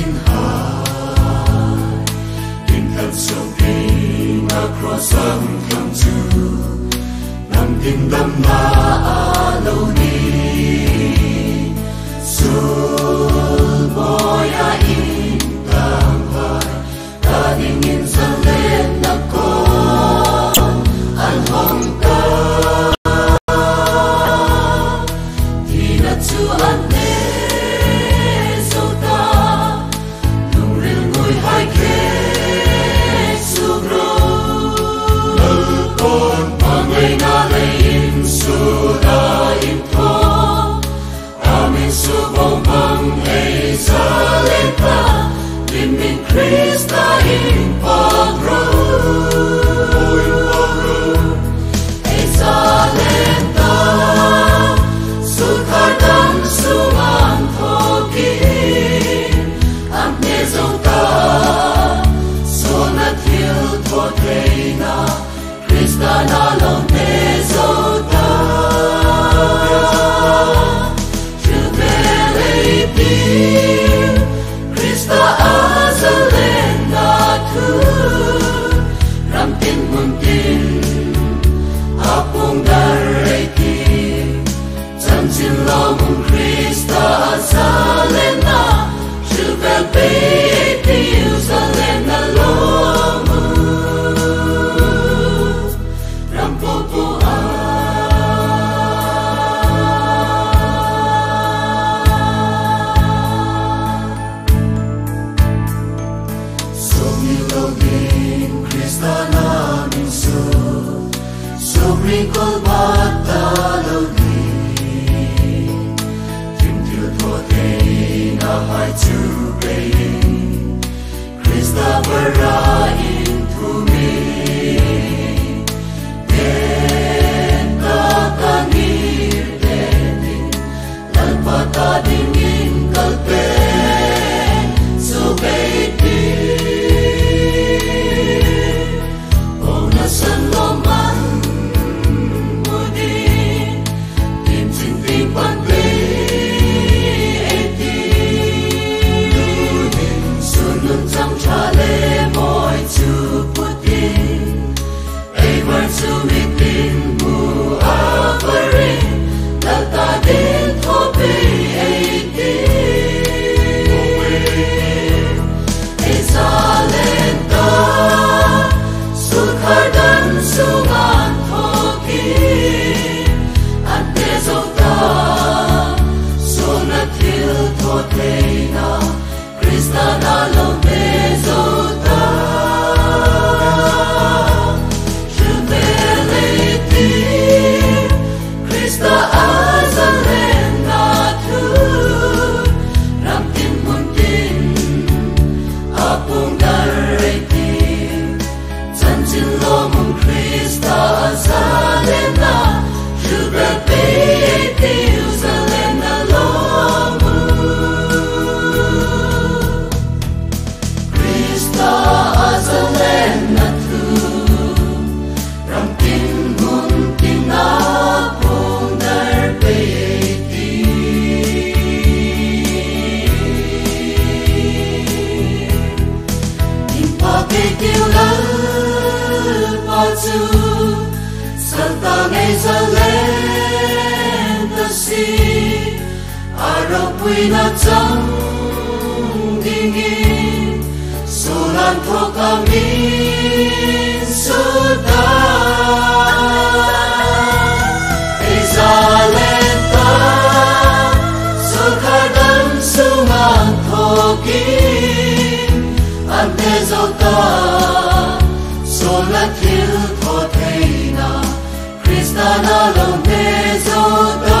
in high in heads of pain across some come to nằm in đâm na ai quy na trong đi nghi so lan cam đi su ta e za lên ta so kha dan su man tho ki an te ta so la thil tho thei na krishna na lo me zo ta